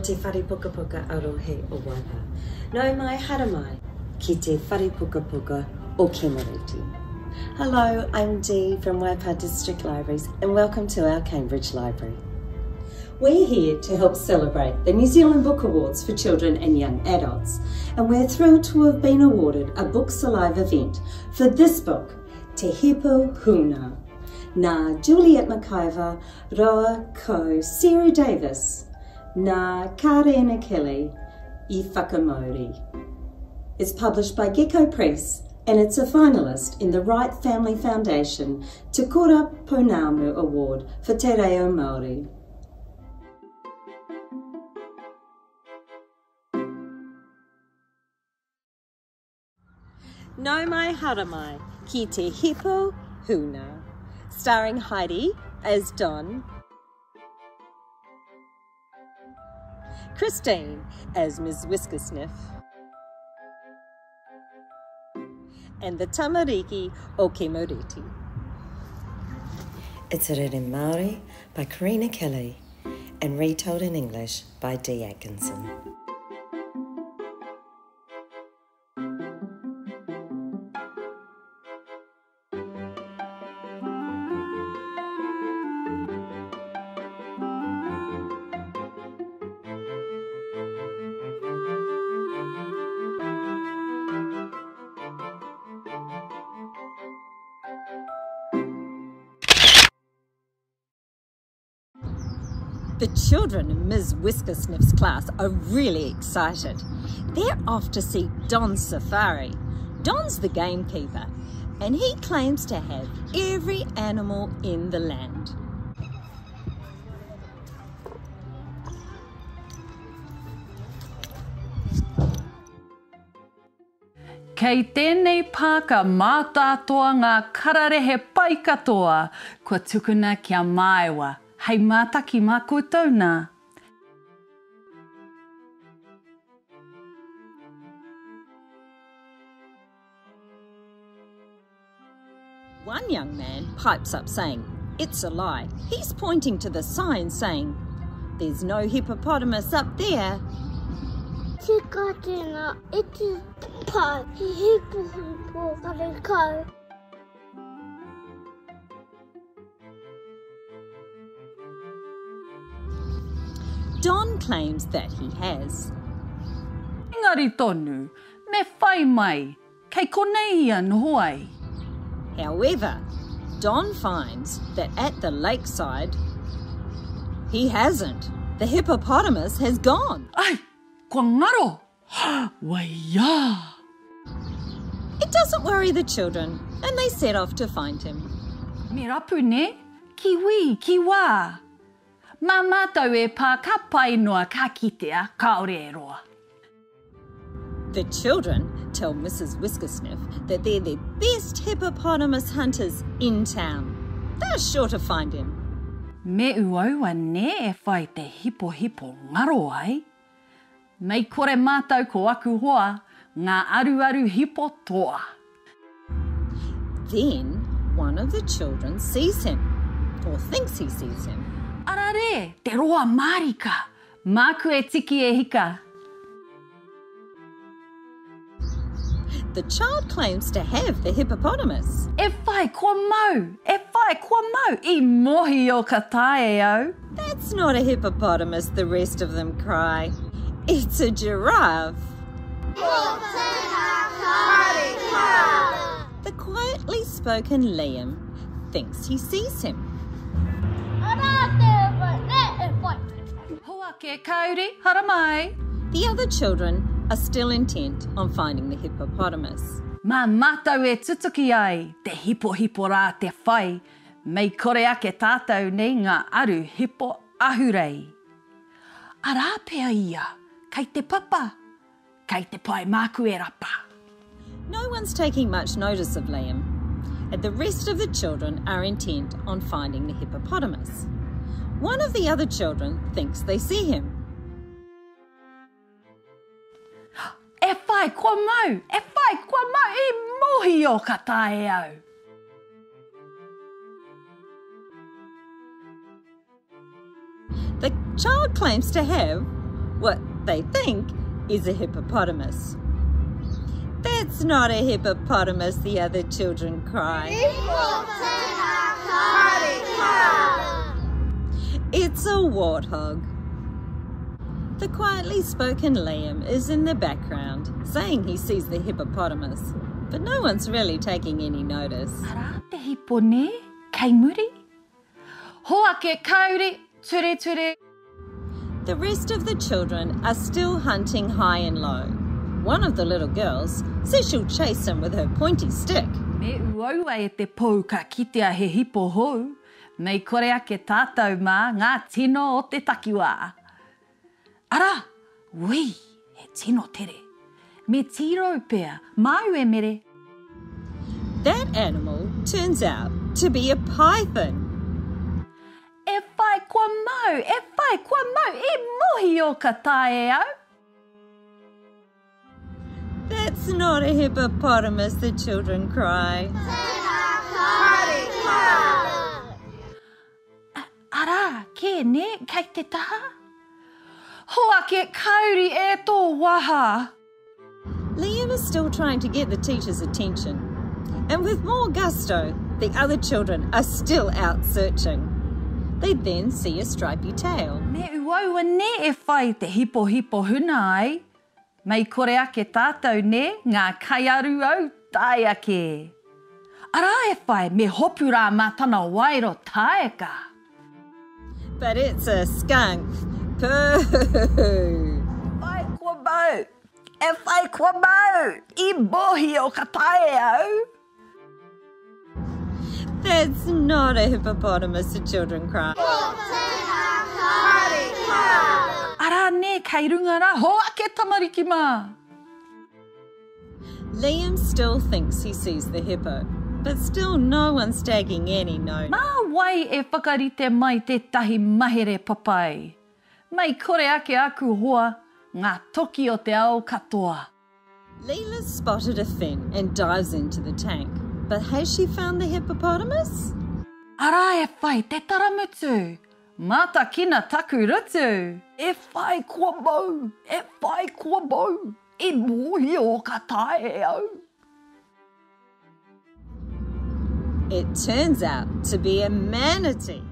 te arohe o. No mai haramai, ki te whare puka puka o Kemariti. Hello, I'm Dee from Waipa District Libraries and welcome to our Cambridge Library. We're here to help celebrate the New Zealand Book Awards for children and young adults, and we're thrilled to have been awarded a Books Alive event for this book, Te Hipo Huna. Na Juliette MacIver, Roa Ko Sarah Davis, Na Karena Kelly, i Whakamauri. It's published by Gecko Press and it's a finalist in the Wright Family Foundation Te Kura Pounamu Award for Te Reo Māori. No Mai Haramai, Ki Te Hipo Huna, starring Heidi as Don, Christine as Ms. Whiskersniff, and the Tamariki o Kemariti. It's written in Maori by Karina Kelly and retold in English by Dee Atkinson. The children in Ms. Whiskersniff's class are really excited. They're off to see Don safari. Don's the gamekeeper, and he claims to have every animal in the land. Kei tēnei pāka mātātoa ngā kararehe pai katoa, kua tukuna kia māewa. Hei mātaki mā koutou nā. One young man pipes up saying, It's a lie. He's pointing to the sign saying, There's no hippopotamus up there. Te katena, e te pai, he hipo hipo kare kau. Claims that he has. Engari tonu, me whai mai, kei konei noho. However, Don finds that at the lakeside, he hasn't. The hippopotamus has gone. Ai, kua ngaro! Wai! It doesn't worry the children, and they set off to find him. Me rapu ne, ki wi, ki wā. Mā mātou e pā ka pai noa ka kitea kaore e roa. The children tell Mrs. Whiskersniff that they're the best hippopotamus hunters in town. They're sure to find him. Me uaua ne e whai te hipo hipo ngaro ai. Mei kore mātou ko aku hoa, ngā aru aru hipo toa. Then one of the children sees him, or thinks he sees him. Arare, te roa marika, māku e tiki e hika. The child claims to have the hippopotamus. E whai kua mau, e whai kua mau, i mohi o ka tae au. That's not a hippopotamus, the rest of them cry. It's a giraffe. The quietly spoken Liam thinks he sees him. Ke kauri, hara mai. The other children are still intent on finding the hippopotamus. Mā mātou e tutuki ai, te hipo hipo rā te whai, mei kore ake tātou nei ngā aru hipo ahurei. Arā pea ia, kei te papa, kei te pai māku e rapa. No one's taking much notice of Liam, and the rest of the children are intent on finding the hippopotamus. One of the other children thinks they see him. E whai kua mau, e whai kua mau, i mohi o ka tae au. The child claims to have what they think is a hippopotamus. That's not a hippopotamus, the other children cry. It's a warthog. The quietly spoken Liam is in the background, saying he sees the hippopotamus, but no one's really taking any notice. Ara te hipo ne, kei muri. Hoa ke kauri, ture ture. The rest of the children are still hunting high and low. One of the little girls says she'll chase him with her pointy stick. Me uaua e te pou ka kitea he hipo hou. Mei kore ake tātou mā ngā tino o te takiwā. Ara, ui, he tino tere. Me tiro pēr, mau e mere. That animal turns out to be a python. E whai kua mau, e whai kua mau, e mohi o ka tae au. That's not a hippopotamus, the children cry. Ara, ke ne, kei te taha? Hoa ke kauri e tō waha. Liam is still trying to get the teacher's attention. And with more gusto, the other children are still out searching. They then see a stripy tail. Me uaua ne e whai te hipo hipo huna ai. Mei kore ake tātou ne ngā kaiaru au tae ake. Ara e whai me hopu rā mātana wairo taeka. But it's a skunk. Pooh! Whai kua mau, e whai kua i mohi o ka tae. That's not a hippopotamus, the children cry. Ara ne kei runga rā, hoa ke tamariki mā. Liam still thinks he sees the hippo, but still no one's taking any note. Mā wai e whakarite mai te tahi mahere papai. Mai kore ake aku hoa, ngā toki o te ao katoa. Leela spotted a fin and dives into the tank. But has she found the hippopotamus? Ara e whai te taramutu. Mata kina taku rutu. E whai kua mau, e whai kua mau. E mohi o ka tae au. It turns out to be a manatee.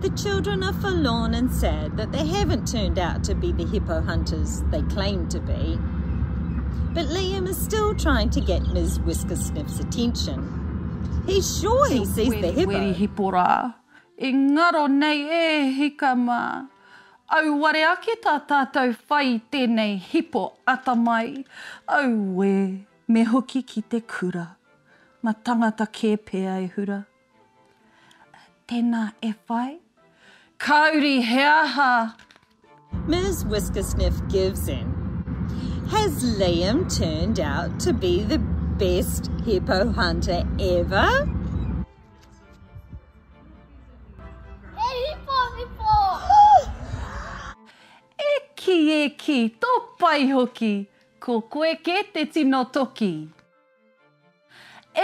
The children are forlorn and sad that they haven't turned out to be the hippo hunters they claim to be. But Liam is still trying to get Ms. Whiskersniff's attention. He's sure he sees the hippo. Weri hipora. E ngaro nei e hika mā. Au ware ake tā tātou whai tēnei hipo atamai. Au we, me hoki ki te kura. Ma tangata kēpea e hura. Tēnā e whai. Kauri heaha. Ms. Whiskersniff gives in. Has Liam turned out to be the best hippo hunter ever? Ki e ki, tō pai hoki, ko koe ke te tino toki.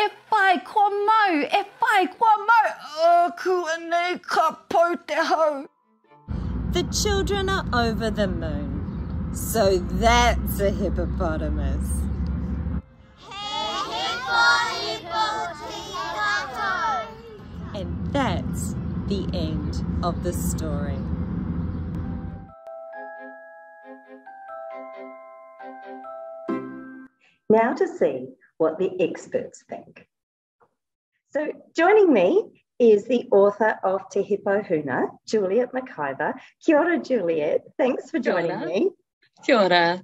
E whai kua mau, e whai kua mau, o kua nei ka pau te hau. The children are over the moon. So that's a hippopotamus. And that's the end of the story. Now to see what the experts think. So joining me is the author of Te Hipo Huna, Juliette MacIver. Kia ora, Juliette. Thanks for joining me. Kia ora.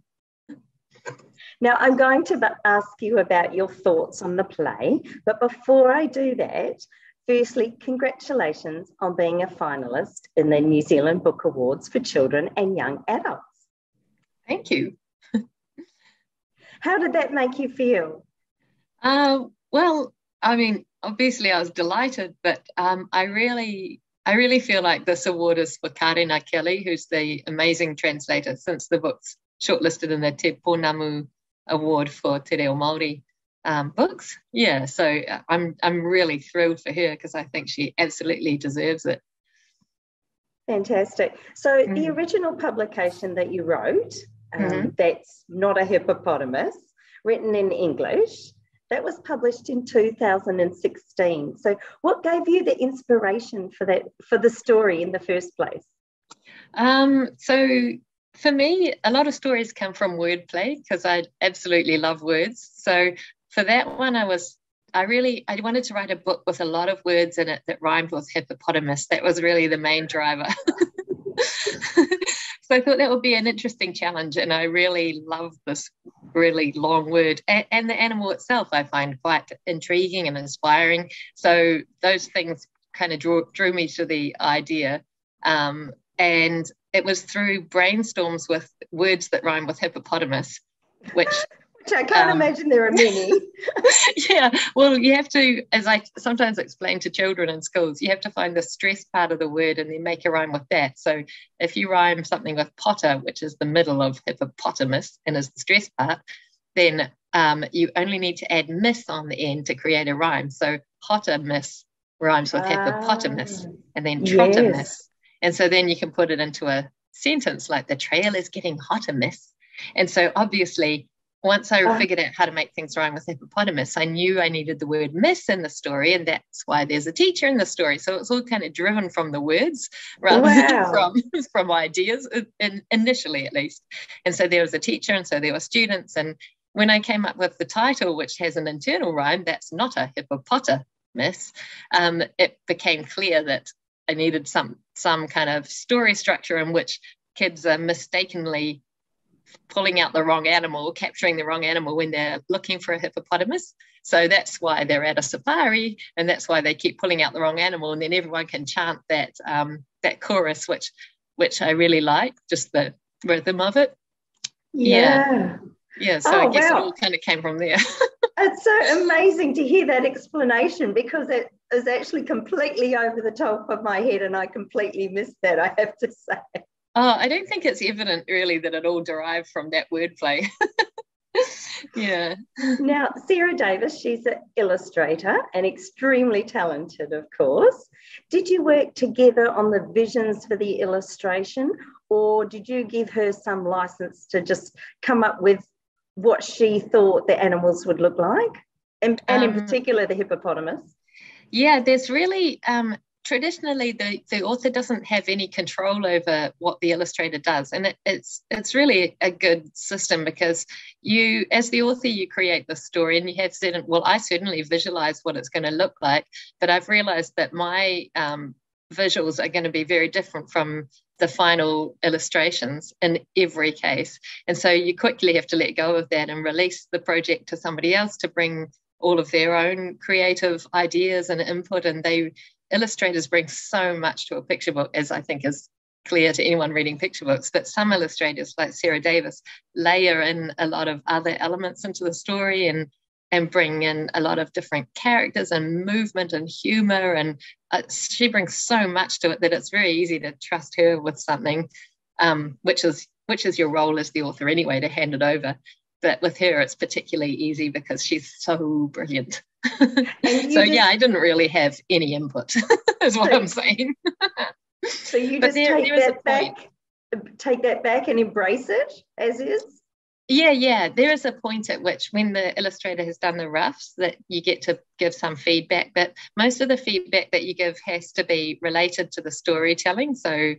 Now, I'm going to ask you about your thoughts on the play, but before I do that, firstly, congratulations on being a finalist in the New Zealand Book Awards for Children and Young Adults. Thank you. How did that make you feel? Uh, well, I mean, obviously I was delighted, but um, I really, I really feel like this award is for Karina Kelly, who's the amazing translator since the book's shortlisted in the Te Pounamu Award for Te Reo Māori. um, books. Yeah, so uh, I'm I'm really thrilled for her because I think she absolutely deserves it. Fantastic. So mm. the original publication that you wrote, um, mm-hmm. that's not a hippopotamus, written in English, that was published in 2016. So what gave you the inspiration for that for the story in the first place? Um, so for me, a lot of stories come from wordplay because I absolutely love words. So for that one, I was I really I wanted to write a book with a lot of words in it that rhymed with hippopotamus. That was really the main driver. so I thought that would be an interesting challenge, and I really love this really long word. And, and the animal itself, I find quite intriguing and inspiring. So those things kind of drew, drew me to the idea. Um, and it was through brainstorms with words that rhyme with hippopotamus, which which I can't um, imagine there are many. yeah, well, you have to, as I sometimes explain to children in schools, you have to find the stress part of the word and then make a rhyme with that. So if you rhyme something with potter, which is the middle of hippopotamus and is the stress part, then um, you only need to add miss on the end to create a rhyme. So hotter miss rhymes with hippopotamus, ah, and then trotter yes. miss. And so then you can put it into a sentence like the trail is getting hotter miss. And so obviously once I uh, figured out how to make things rhyme with hippopotamus, I knew I needed the word miss in the story, and that's why there's a teacher in the story. So it's all kind of driven from the words rather wow. than from from ideas, in, initially at least. And so there was a teacher, and so there were students. And when I came up with the title, which has an internal rhyme, that's not a hippopotamus. Um, it became clear that I needed some some kind of story structure in which kids are mistakenly pulling out the wrong animal, capturing the wrong animal when they're looking for a hippopotamus. So that's why they're at a safari, and that's why they keep pulling out the wrong animal, and then everyone can chant that um, that chorus, which which I really like, just the rhythm of it. Yeah. Yeah. yeah so oh, I guess wow. it all kind of came from there. it's so amazing to hear that explanation because it is actually completely over the top of my head, and I completely missed that. I have to say. Oh, I don't think it's evident really that it all derived from that wordplay. yeah. Now, Sarah Davis, she's an illustrator and extremely talented, of course. Did you work together on the visions for the illustration, or did you give her some license to just come up with what she thought the animals would look like? And, and um, in particular, the hippopotamus? Yeah, there's really um, traditionally the, the author doesn't have any control over what the illustrator does. And it, it's it's really a good system because you as the author you create the story and you have certain well i certainly visualize what it's going to look like but i've realized that my um, visuals are going to be very different from the final illustrations in every case. And so you quickly have to let go of that and release the project to somebody else to bring all of their own creative ideas and input and they illustrators bring so much to a picture book, as I think is clear to anyone reading picture books. But some illustrators, like Sarah Davis, layer in a lot of other elements into the story and and bring in a lot of different characters and movement and humor and uh, she brings so much to it that it's very easy to trust her with something um, which is which is your role as the author anyway to hand it over but with her it's particularly easy because she's so brilliant. So just, yeah i didn't really have any input is what so, i'm saying. so you just there, take there that back take that back and embrace it as is? Yeah yeah. There is a point at which when the illustrator has done the roughs that you get to give some feedback but most of the feedback that you give has to be related to the storytelling. So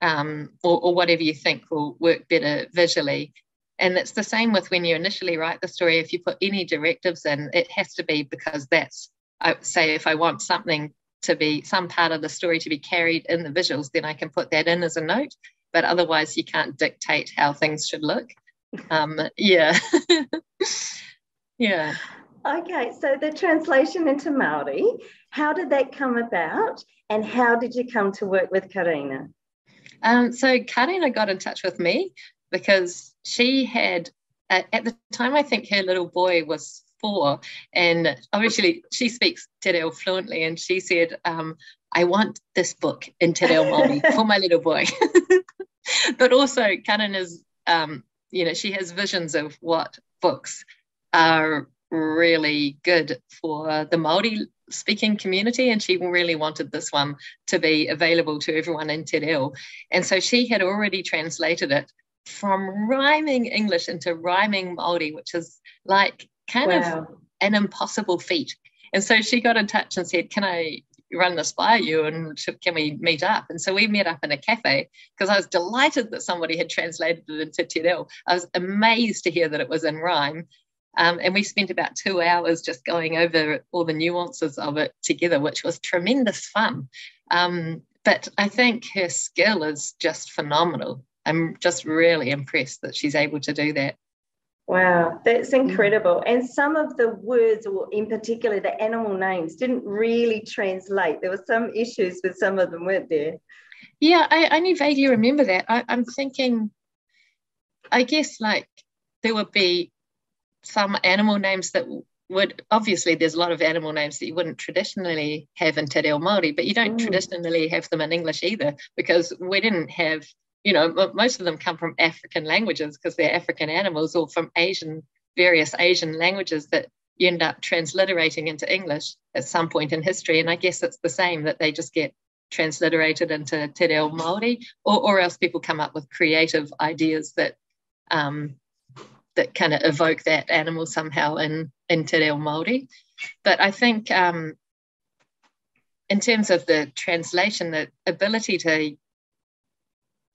um, or, or whatever you think will work better visually and it's the same with when you initially write the story. If you put any directives in, it has to be because that's, I say, if I want something to be some part of the story to be carried in the visuals, then I can put that in as a note. But otherwise, you can't dictate how things should look. Um, yeah. yeah. Okay, so the translation into Maori, how did that come about, and how did you come to work with Karina? Um, so Karina got in touch with me because she had at, at the time I think her little boy was four and obviously she speaks Te Reo fluently and she said um, I want this book in Te Reo Māori for my little boy but also Karen is um, you know she has visions of what books are really good for the Maori speaking community and she really wanted this one to be available to everyone in Te Reo. And so she had already translated it from rhyming English into rhyming Maori, which is like kind wow. of an impossible feat. And so she got in touch and said, Can I run this by you and can we meet up? And so we met up in a cafe because I was delighted that somebody had translated it into Te Reo. I was amazed to hear that it was in rhyme. Um, and we spent about two hours just going over all the nuances of it together, which was tremendous fun. Um, but I think her skill is just phenomenal. I'm just really impressed that she's able to do that. Wow, that's mm. incredible. And some of the words, or in particular the animal names, didn't really translate. There were some issues with some of them, weren't there? Yeah, I only vaguely remember that. I, I'm thinking, I guess like there would be some animal names that would obviously there's a lot of animal names that you wouldn't traditionally have in Te Reo Māori, but you don't mm. traditionally have them in English either because we didn't have you know, most of them come from African languages because they're African animals or from Asian, various Asian languages that you end up transliterating into English at some point in history. And I guess it's the same that they just get transliterated into Te Reo Māori, or, or else people come up with creative ideas that um, that kind of evoke that animal somehow in, in Te Reo Māori. But I think um, in terms of the translation, the ability to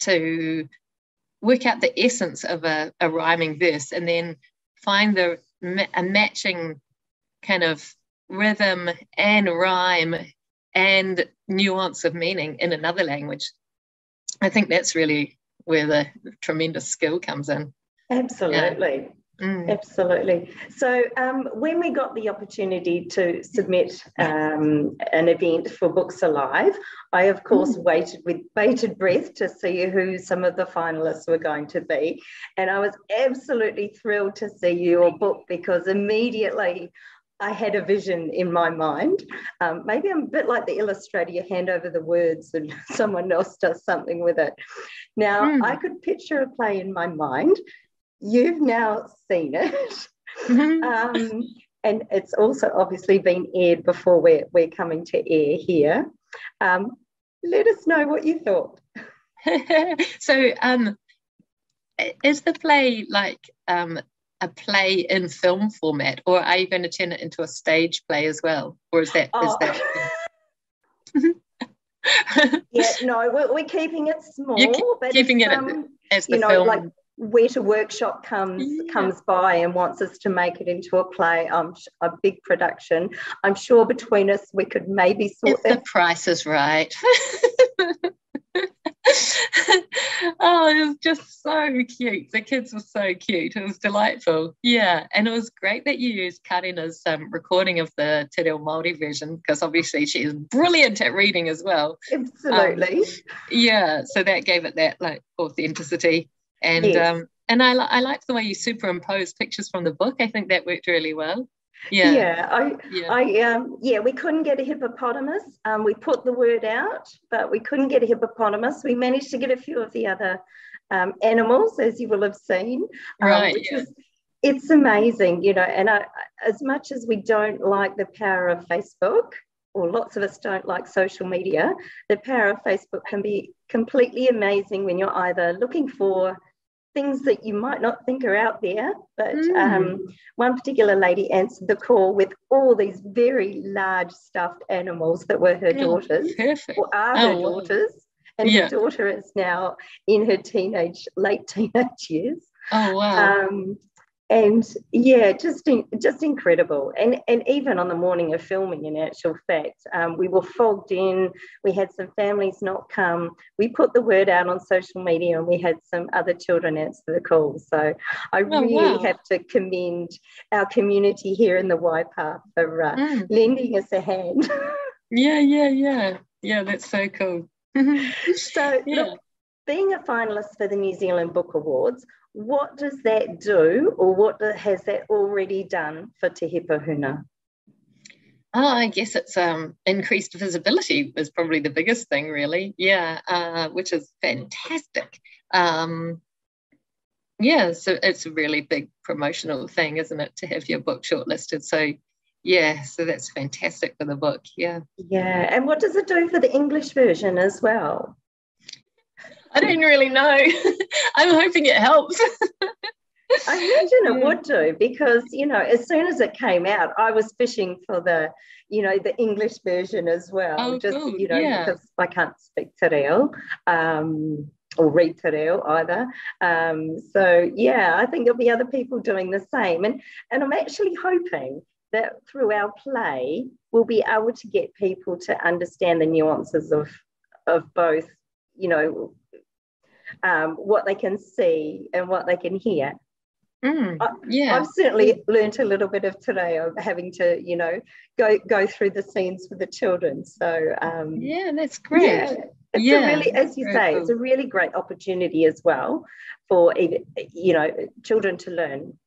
to work out the essence of a, a rhyming verse and then find the a matching kind of rhythm and rhyme and nuance of meaning in another language. I think that's really where the tremendous skill comes in. Absolutely. Yeah. Mm. Absolutely. So, um, when we got the opportunity to submit um, an event for Books Alive, I of course mm. waited with bated breath to see who some of the finalists were going to be. And I was absolutely thrilled to see your book because immediately I had a vision in my mind. Um, maybe I'm a bit like the illustrator, you hand over the words and someone else does something with it. Now, mm. I could picture a play in my mind you've now seen it. Mm-hmm. um, and it's also obviously been aired before we're, we're coming to air here. Um, let us know what you thought. so, um, is the play like um, a play in film format, or are you going to turn it into a stage play as well, or is that oh. is that? yeah, no, we're, we're, keeping it small, You're but keeping it um, as the you know, film. Like, Weta Workshop comes yeah. comes by and wants us to make it into a play, um, a big production. I'm sure between us we could maybe sort if the price is right. oh, it was just so cute. The kids were so cute. It was delightful. Yeah, and it was great that you used Karina's um, recording of the Te Reo Māori version because obviously she is brilliant at reading as well. Absolutely. Um, yeah, so that gave it that like authenticity. And yes. um, and I, I liked the way you superimposed pictures from the book. I think that worked really well. Yeah. Yeah. I, yeah. I, um, yeah, we couldn't get a hippopotamus. Um, we put the word out, but we couldn't get a hippopotamus. We managed to get a few of the other um, animals, as you will have seen. Um, right. Which yeah. is, it's amazing, you know, and I, as much as we don't like the power of Facebook, or lots of us don't like social media, the power of Facebook can be completely amazing when you're either looking for things that you might not think are out there. But mm. um, one particular lady answered the call with all these very large stuffed animals that were her yeah, daughters, perfect. or are oh, her daughters. And yeah. her daughter is now in her teenage, late teenage years. Oh wow! Um, and yeah, just in, just incredible. And and even on the morning of filming, in actual fact, um, we were fogged in. We had some families not come. We put the word out on social media, and we had some other children answer the call. So I oh, really wow. have to commend our community here in the Waipa for uh, mm. lending us a hand. yeah, yeah, yeah, yeah. That's so cool. so yeah. look, being a finalist for the New Zealand Book Awards, what does that do, or what has that already done for Te Hipo Huna? Oh, I guess it's um, increased visibility is probably the biggest thing, really. Yeah, uh, which is fantastic. Um, yeah, so it's a really big promotional thing, isn't it, to have your book shortlisted? So yeah, so that's fantastic for the book. Yeah. Yeah. And what does it do for the English version as well? I don't really know. I'm hoping it helps. I imagine it would do because, you know, as soon as it came out, I was fishing for the, you know, the English version as well. Oh, just, cool. you know, Yeah. because I can't speak Te Reo um, or read Te Reo either. Um, so, yeah, I think there'll be other people doing the same. And, and I'm actually hoping that through our play, we'll be able to get people to understand the nuances of, of both, you know, um, what they can see and what they can hear. Mm, I- yeah. I've certainly learnt a little bit of today of having to, you know, go go through the scenes with the children. So um, Yeah, that's great. yeah, it's Yeah, a really, as you say, cool. it's a really great opportunity as well for you know, children to learn.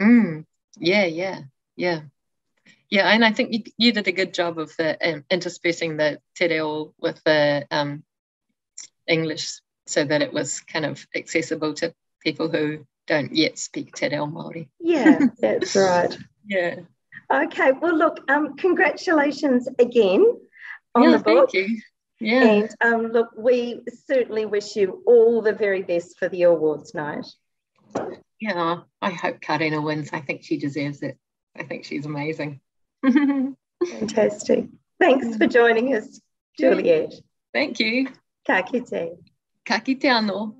Mm, yeah, yeah, yeah. Yeah, and I think you, you did a good job of the, um, interspersing the te reo with the um, English so that it was kind of accessible to people who don't yet speak te reo Māori. Yeah, that's right. Yeah. Okay, well, look, um, congratulations again on yeah, the book. thank you. Yeah. And um, look, we certainly wish you all the very best for the awards night. Yeah, I hope Karina wins. I think she deserves it. I think she's amazing. Fantastic. Thanks for joining us, Juliette. Thank you. Ka kite. Ka kite anō.